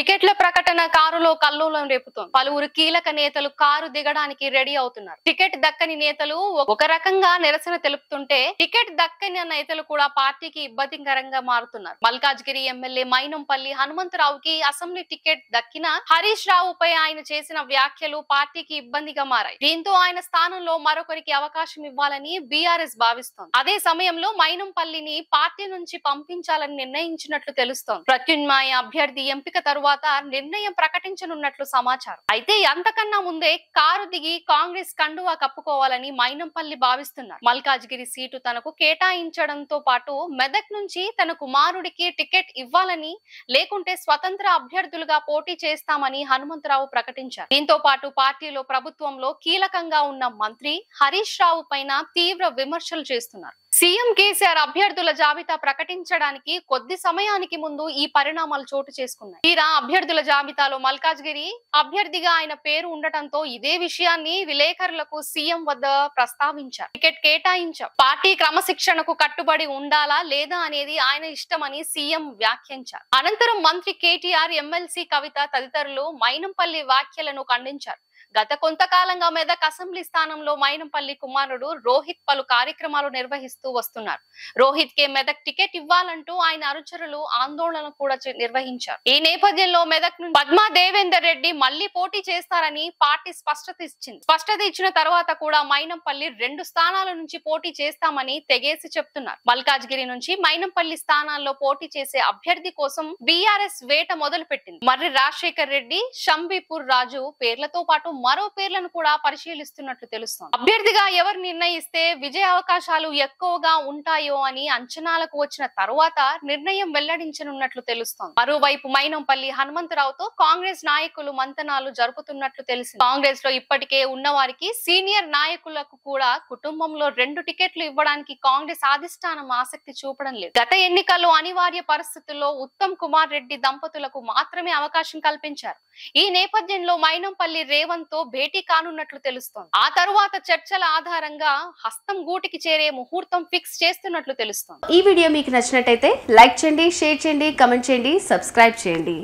టికెట్ల ప్రకటన కారులో కల్లోలం రేపుతోంది. పలువురు కీలక నేతలు కారు దిగడానికి రెడీ అవుతున్నారు. టికెట్ దక్కని నేతలు ఒక రకంగా నిరసన తెలుపుతుంటే టికెట్ దక్కని నేతలు కూడా పార్టీకి ఇబ్బందికరంగా మారుతున్నారు. మల్కాజ్గిరి ఎమ్మెల్యే మైనంపల్లి హనుమంతరావుకి అసెంబ్లీ టికెట్ దక్కిన హరీష్ రావుపై ఆయన చేసిన వ్యాఖ్యలు పార్టీకి ఇబ్బందిగా మారాయి. దీంతో ఆయన స్థానంలో మరొకరికి అవకాశం ఇవ్వాలని బీఆర్ఎస్ భావిస్తోంది. అదే సమయంలో మైనంపల్లిని పార్టీ నుంచి పంపించాలని నిర్ణయించినట్లు తెలుస్తోంది. ప్రత్యున్మాయ అభ్యర్థి ఎంపిక తరువాత నిర్ణయం ప్రకటించనున్నట్లు సమాచారం. అయితే అంతకన్నా ముందే కారు దిగి కాంగ్రెస్ కండువా కప్పుకోవాలని మైనంపల్లి భావిస్తున్నారు. మల్కాజ్గిరి సీటు తనకు కేటాయించడంతో పాటు మెదక్ నుంచి తన కుమారుడికి టికెట్ ఇవ్వాలని లేకుంటే స్వతంత్ర అభ్యర్థులుగా పోటీ చేస్తామని హనుమంతరావు ప్రకటించారు. దీంతో పాటు పార్టీలో ప్రభుత్వంలో కీలకంగా ఉన్న మంత్రి హరీష్ రావు పైన తీవ్ర విమర్శలు చేస్తున్నారు. సీఎం కేసీఆర్ అభ్యర్థుల జాబితా ప్రకటించడానికి కొద్ది సమయానికి ముందు ఈ పరిణామాలు చోటు చేసుకున్నాయి. తీరా అభ్యర్థుల జాబితాలో మల్కాజ్గిరి అభ్యర్థిగా ఆయన పేరు ఉండటంతో ఇదే విషయాన్ని విలేకరులకు సీఎం వద్ద ప్రస్తావించారు. టికెట్ కేటాయించారు పార్టీ క్రమశిక్షణకు కట్టుబడి ఉండాలా లేదా అనేది ఆయన ఇష్టమని సీఎం వ్యాఖ్యించారు అనంతరం మంత్రి కేటీఆర్ ఎమ్మెల్సీ కవిత తదితరులు మైనంపల్లి వ్యాఖ్యలను ఖండించారు. గత కొంతకాలంగా మెదక్ అసెంబ్లీ స్థానంలో మైనంపల్లి కుమారుడు రోహిత్ పలు కార్యక్రమాలు నిర్వహిస్తూ వస్తున్నారు. రోహిత్ కే మెదక్ టికెట్ ఇవ్వాలంటూ ఆయన అనుచరులు ఆందోళన కూడా నిర్వహించారు. ఈ నేపథ్యంలో మెదక్ పద్మా దేవేందర్ రెడ్డి మళ్ళీ పోటీ చేస్తారని పార్టీ స్పష్టత ఇచ్చింది. స్పష్టత ఇచ్చిన తర్వాత కూడా మైనంపల్లి రెండు స్థానాల నుంచి పోటీ చేస్తామని తెగేసి చెప్తున్నారు. మల్కాజ్గిరి నుంచి మైనంపల్లి స్థానాల్లో పోటీ చేసే అభ్యర్థి కోసం బీఆర్ఎస్ వేట మొదలు పెట్టింది మర్రి రాజశేఖర్ రెడ్డి షంబీపూర్ రాజు పేర్లతో పాటు పాటు మరో పేర్లను కూడా పరిశీలిస్తున్నట్లు తెలుస్తోంది. అభ్యర్థిగా ఎవరు నిర్ణయిస్తే విజయ అవకాశాలు ఎక్కువగా ఉంటాయో అని అంచనాలకు వచ్చిన తరువాత నిర్ణయం వెల్లడించనున్నట్లు తెలుస్తోంది. మరోవైపు మైనంపల్లి హనుమంతరావుతో కాంగ్రెస్ నాయకులు మంతనాలు జరుపుతున్నట్లు తెలిసింది. కాంగ్రెస్లో ఇప్పటికే ఉన్న వారికి సీనియర్ నాయకులకు కూడా కుటుంబంలో రెండు టికెట్లు ఇవ్వడానికి కాంగ్రెస్ అధిష్టానం ఆసక్తి చూపడం లేదు. గత ఎన్నికల్లో అనివార్య పరిస్థితుల్లో ఉత్తమ్ కుమార్ రెడ్డి దంపతులకు మాత్రమే అవకాశం కల్పించారు. ఈ నేపథ్యంలో మైనంపల్లి రేవంత్తో భేటీ కానున్నట్లు తెలుస్తోంది. ఆ తరువాత చర్చల ఆధారంగా హస్తం గూటికి చేరే ముహూర్తం ఫిక్స్ చేస్తున్నట్లు తెలుస్తోంది. ఈ వీడియో మీకు నచ్చినట్టయితే లైక్ చేయండి షేర్ చేయండి కమెంట్ చేయండి సబ్స్క్రైబ్ చేయండి.